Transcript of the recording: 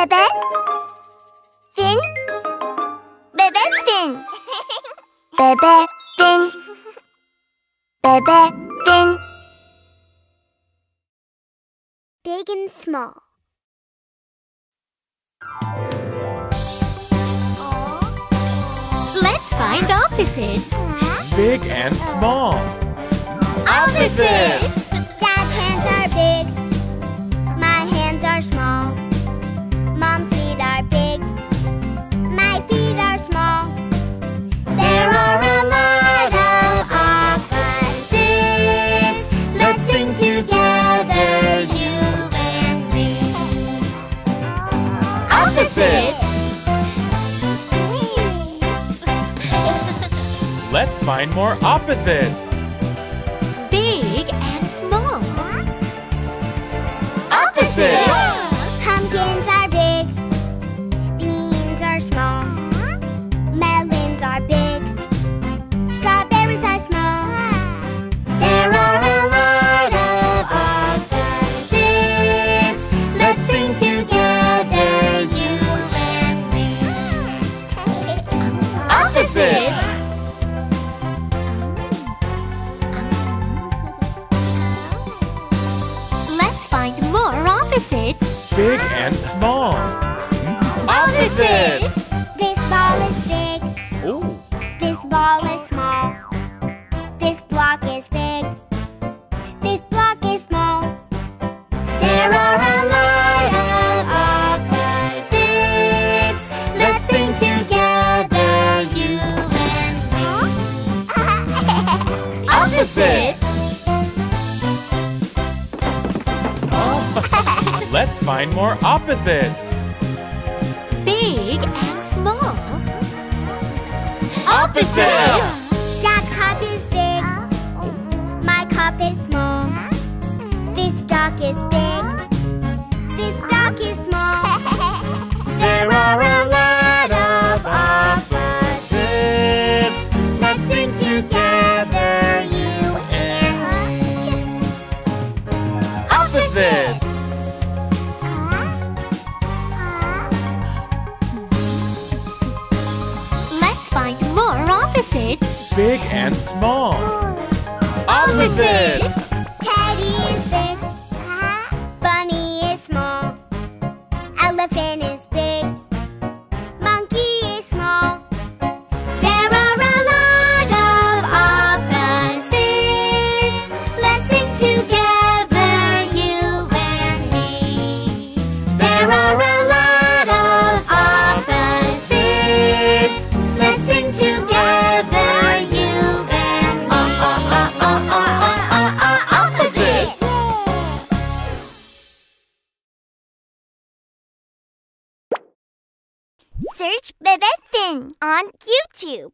Bebe. Fin. Bebe fin. Bebe fin. Bebe fin. Big and small. Let's find opposites. Big and small. Opposites. Let's find more opposites. And small. Hmm? Opposites. This ball is big. Ooh. This ball is small. This block is big. This block is small. There are a lot of opposites. Let's sing together, you and me. Opposites. Let's find more opposites. Big and small. Opposites. Dad's cup is big. My cup is small. This stock is Big and small. Opposites. Search Bebe Fin on YouTube.